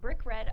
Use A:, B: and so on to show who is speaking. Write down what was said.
A: brick red